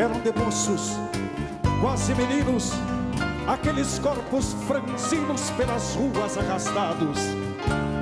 eram de moços, quase meninos, aqueles corpos franzinos pelas ruas arrastados,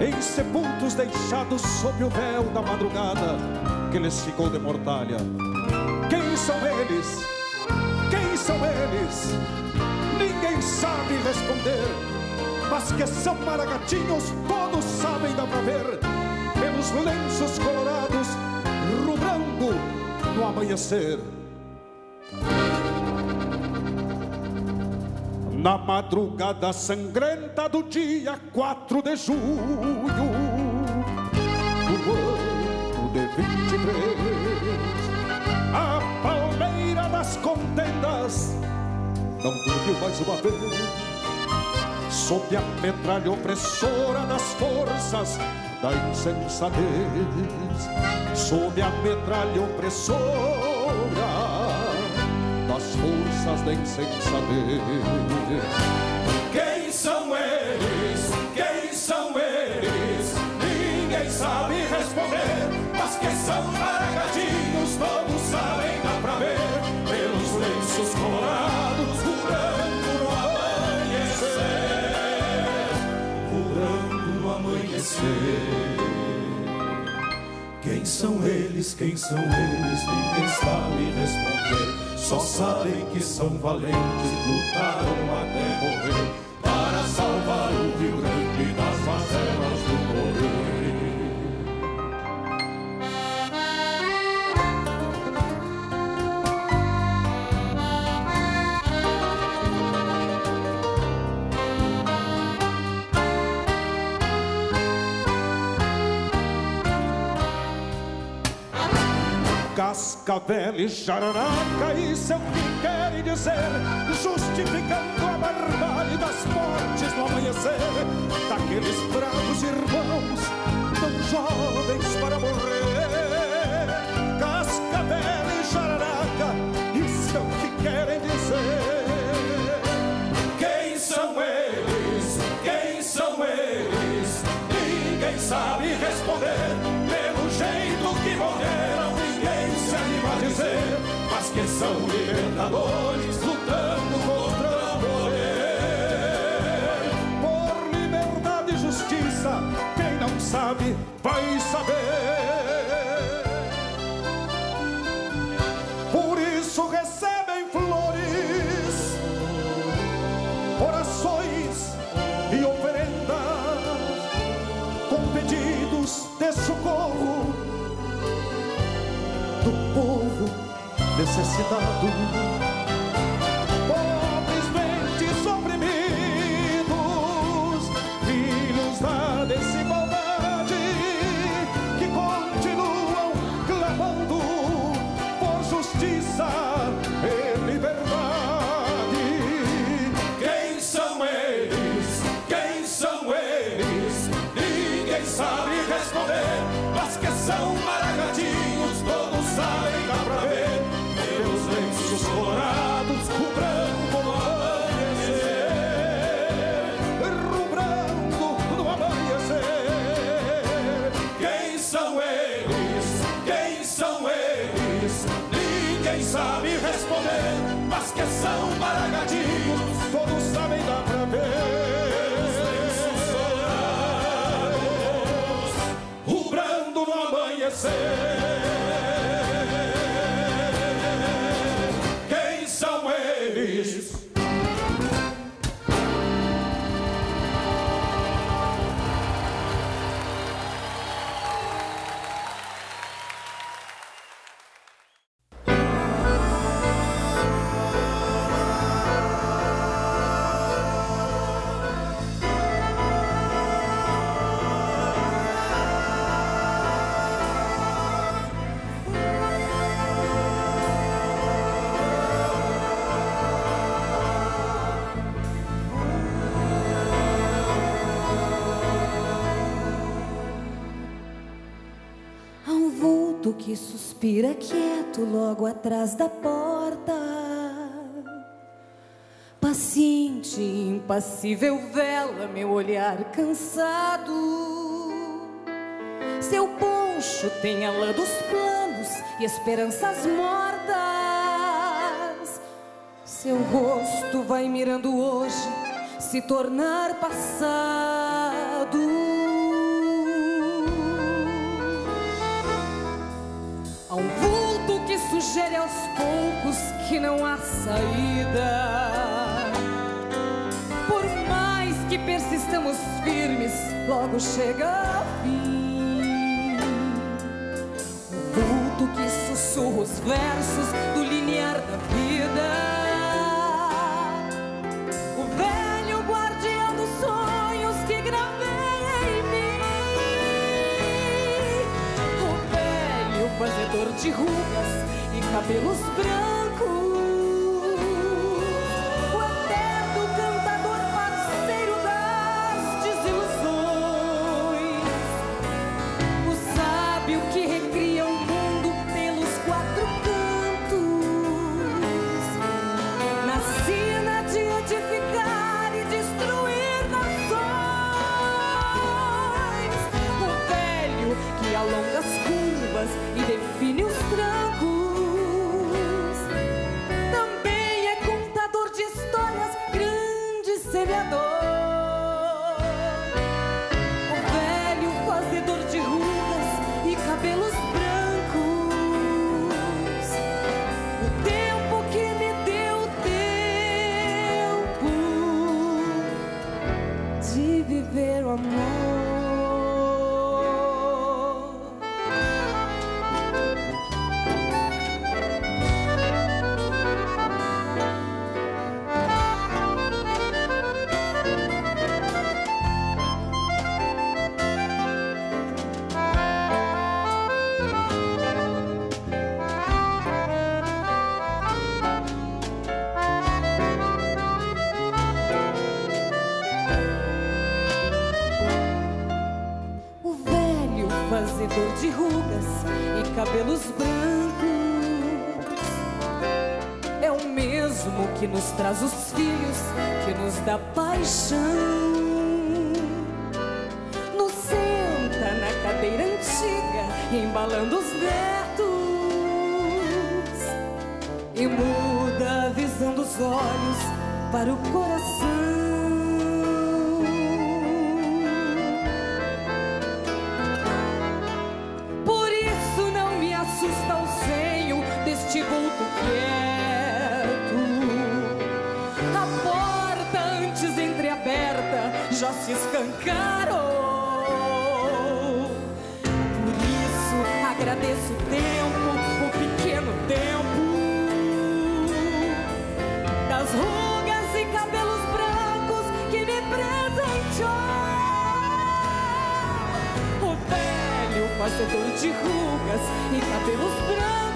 em sepultos deixados sob o véu da madrugada, que lhes ficou de mortalha. Quem são eles? Quem são eles? Ninguém sabe responder, mas que são maragatinhos, todos sabem, dá pra ver, pelos lenços colorados, rubrando no amanhecer. Na madrugada sangrenta do dia 4 de julho do ano de 23, a palmeira das contendas não dormiu mais uma vez. Sob a metralha opressora das forças da insensatez, sob a metralha opressora das forças da insensatez. Quem são eles? Quem são eles? Ninguém sabe responder, mas que são maragadinhos, todos sabem, dá pra ver, pelos lenços colorados, voando no amanhecer, voando no amanhecer. Quem são eles? Quem são eles? Ninguém sabe responder. Só sabem que são valentes, lutaram até morrer para salvar o Rio Grande das mazelas Cascavel e Jararaca, isso é o que querem dizer, justificando a barbárie das mortes no amanhecer, daqueles bravos irmãos, tão jovens para morrer. Que são libertadores lutando contra o poder. Por liberdade e justiça, quem não sabe vai saber. Por isso recebem flores, orações e oferendas com pedidos de socorro do povo necessitado. Lenços que suspira quieto logo atrás da porta. Paciente impassível vela meu olhar cansado. Seu poncho tem a lã dos planos e esperanças mortas. Seu rosto vai mirando hoje se tornar passado. Que não há saída. Por mais que persistamos firmes, logo chega a fim. O vulto que sussurra os versos do linear da vida. O velho guardião dos sonhos que gravei em mim. O velho fazedor de rugas cabelos brancos. Fazedor de rugas e cabelos brancos é o mesmo que nos traz os filhos, que nos dá paixão. Nos senta na cadeira antiga, embalando os netos e muda a visão dos olhos para o coração. Já se escancarou. Por isso agradeço o tempo, o pequeno tempo das rugas e cabelos brancos que me presenteou. O velho fazedor de rugas e cabelos brancos.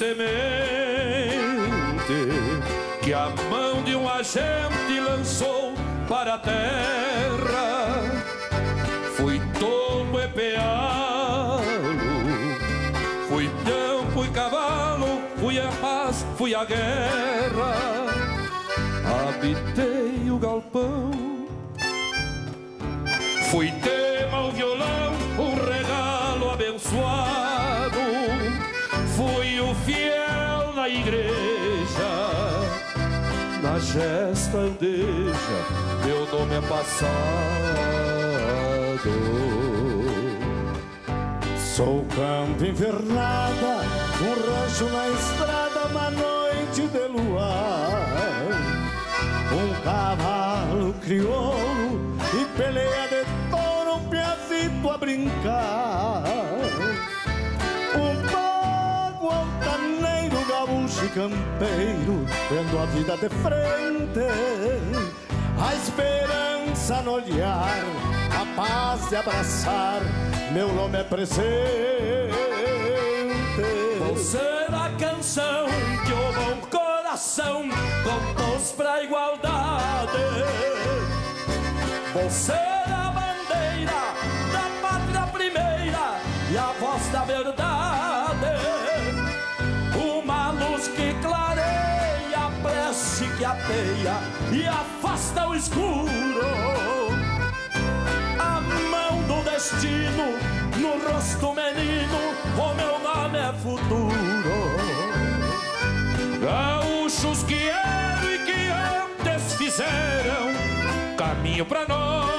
Semente que a mão de um agente lançou para a terra. Fui tombo e pealo, fui campo e cavalo, fui a paz, fui a guerra. Habitei o galpão, fui tema o violão, gesta andeja, meu nome é passado. Sou campo invernada, um rancho na estrada, uma noite de luar. Um cavalo crioulo e peleia de touro, um piazito a brincar. Um pago altaneiro, gaúcho e campeiro, vendo a vida de frente. A esperança no olhar, a paz de abraçar, meu nome é presente. Você a canção que o bom coração compôs pra igualdade. Você afasta o escuro. A mão do destino no rosto menino, o meu nome é futuro. Gaúchos que eram e que antes fizeram caminho pra nós.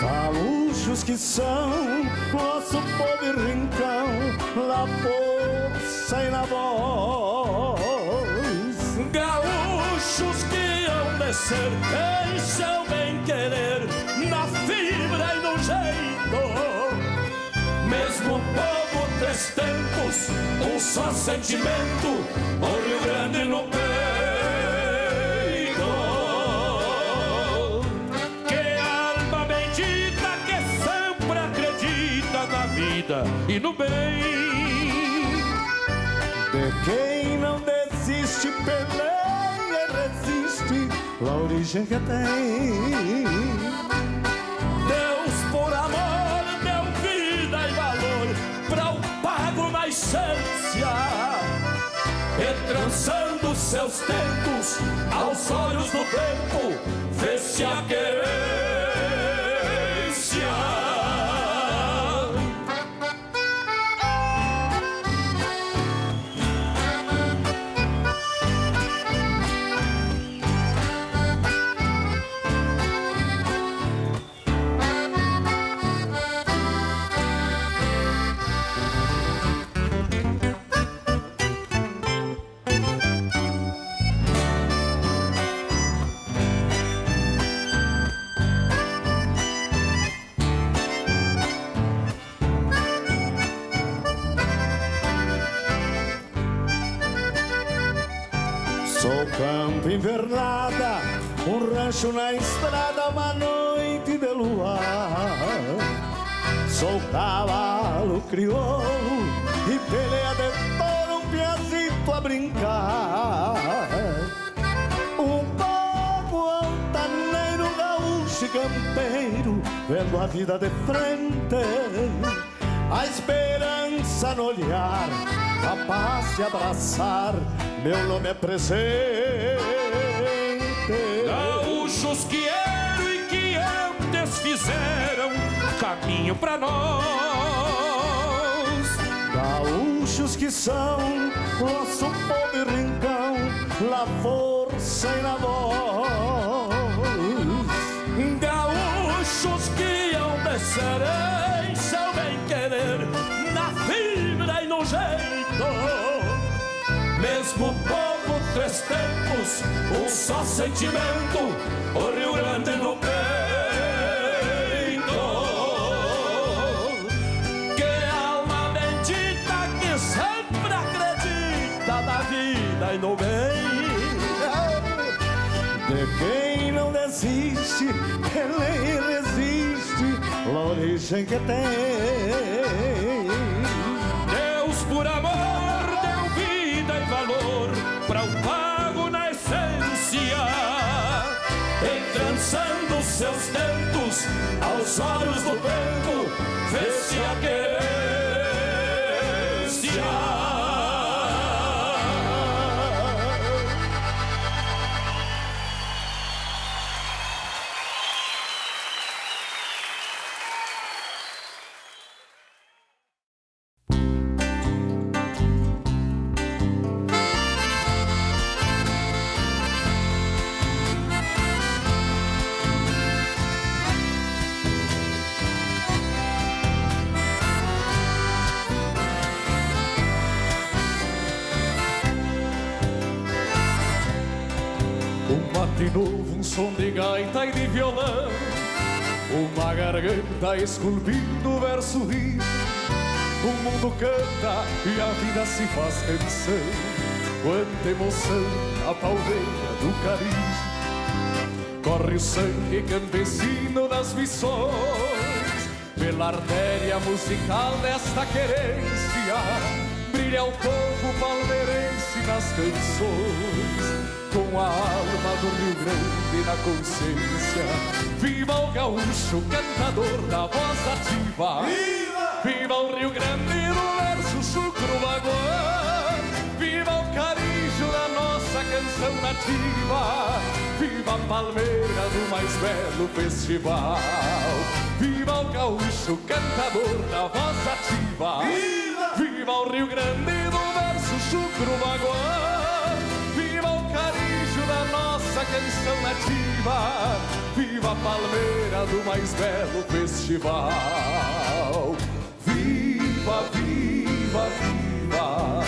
Gaúchos que são nosso povo e rincão, na força e na voz. Ser em seu bem-querer, na fibra e no jeito. Mesmo povo, três tempos, um só sentimento, o Rio Grande no peito. Que alma bendita que sempre acredita na vida e no bem. De quem não desiste, peleia que tem. Deus, por amor, deu vida e valor para o pago na essência. Trançando seus tempos aos olhos do tempo, vê-se a querência. Sou campo invernada, um rancho na estrada, uma noite de luar. Sou cavalo crioulo e peleia de touro, um piazito a brincar. Um povo altaneiro, gaúcho e campeiro, vendo a vida de frente. A esperança no olhar, a paz de abraçar, meu nome é presente. Gaúchos que eram e que antes fizeram caminho pra nós. Gaúchos que são nosso povo e rincão, na força e na voz. Gaúchos que hão de três tempos, um só sentimento, o Rio Grande no peito. Que alma bendita que sempre acredita na vida e no bem. De quem não desiste, ele resiste, a origem que tem. Deus por amor seus cantos aos olhos do vento, vê-se a querência. Gaita e de violão. Uma garganta esculpindo o verso rico O mundo canta e a vida se faz canção. Quanta emoção na palmeira do carinho Corre o sangue campesino das missões. Pela artéria musical desta querência Brilha o povo palmeirense nas canções com a alma do Rio Grande na consciência. Viva o gaúcho, cantador da voz ativa. Viva! Viva o Rio Grande do verso chucro baguá. Viva o carijo da nossa canção nativa. Viva a palmeira do mais belo festival. Viva o gaúcho, cantador da voz ativa. Viva! Viva o Rio Grande do chucro baguá nossa canção nativa. Viva a palmeira do mais belo festival. Viva, viva, viva,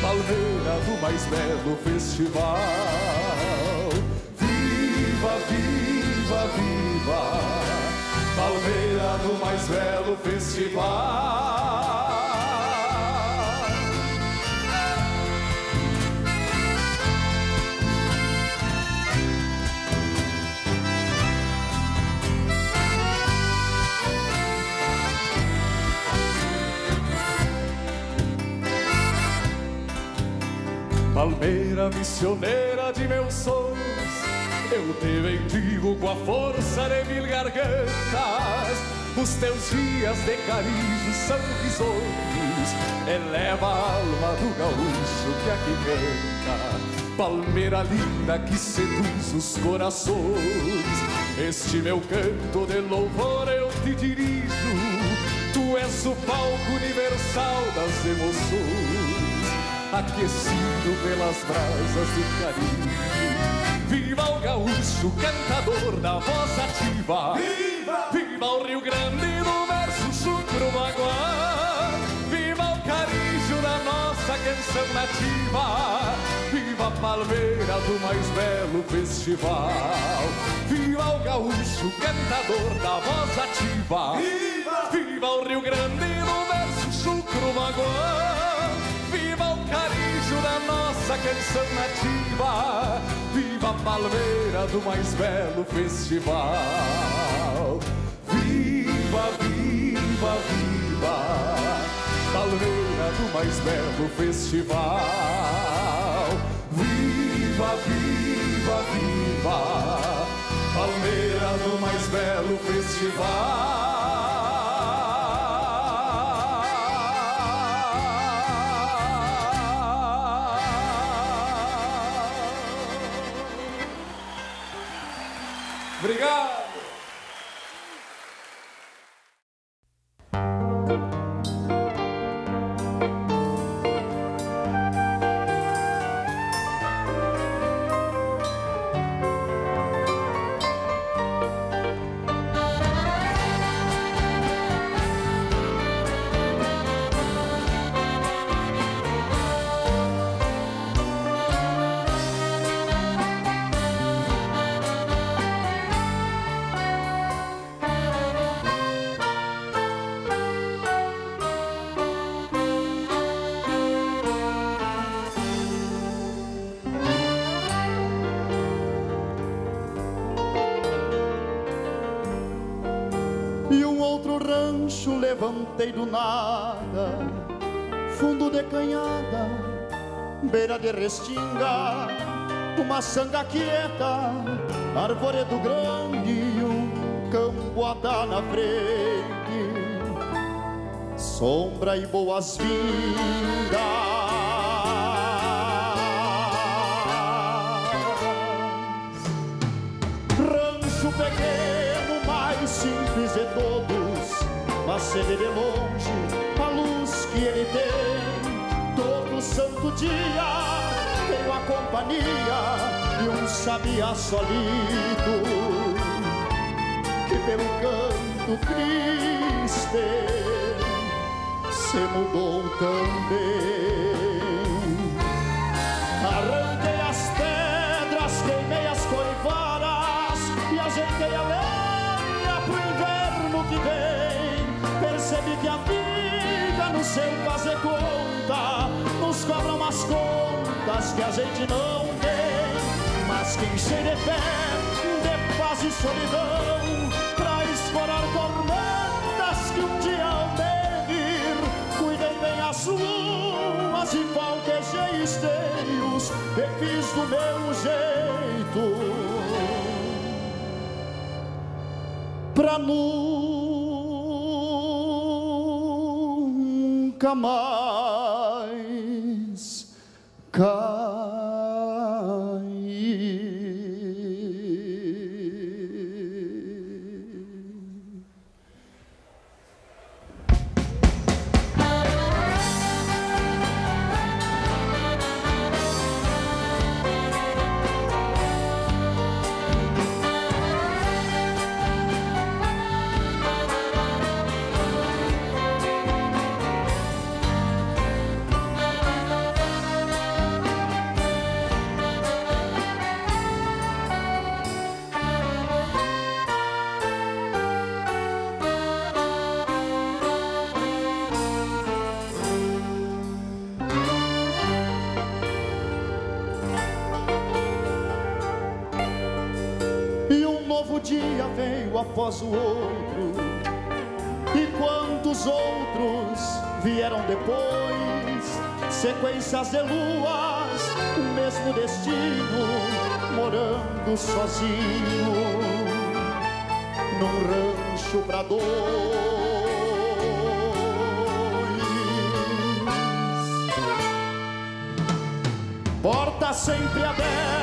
palmeira do mais belo festival. Viva, viva, viva, palmeira do mais belo festival. Palmeira missioneira de meus sonhos, eu te bendigo com a força de mil gargantas. Os teus dias de carinho são risonhos, eleva a alma do gaúcho que aqui canta. Palmeira linda que seduz os corações, este meu canto de louvor eu te dirijo. Tu és o palco universal das emoções aquecido pelas brasas do carinho. Viva o gaúcho, cantador da voz ativa. Viva! Viva o Rio Grande do verso chucro baguá. Viva o carijo da nossa canção nativa. Viva a palmeira do mais belo festival. Viva o gaúcho, cantador da voz ativa. Viva! Viva o Rio Grande do verso chucro baguá da nossa canção nativa. Viva a palmeira do mais belo festival. Viva, viva, viva, palmeira do mais belo festival. Viva, viva, viva, palmeira do mais belo festival. Levantei do nada, fundo de canhada, beira de restinga, uma sanga quieta, arvoredo grande e um dar na frente, sombra e boas-vindas. Você vê de longe a luz que ele tem. Todo santo dia tenho a companhia de um sabia solito que pelo canto triste se mudou também. Seu fazer conta nos cobra umas contas que a gente não tem. Mas quem cheia de fé, de paz e solidão, pra escorar tormentas que um dia de vir, cuidem bem as luas e falquejei esteios, e fiz do meu jeito. Pra nunca nunca mais após o outro. E quantos outros vieram depois? Sequências de luas, o mesmo destino, morando sozinho num rancho pra dois. Porta sempre aberta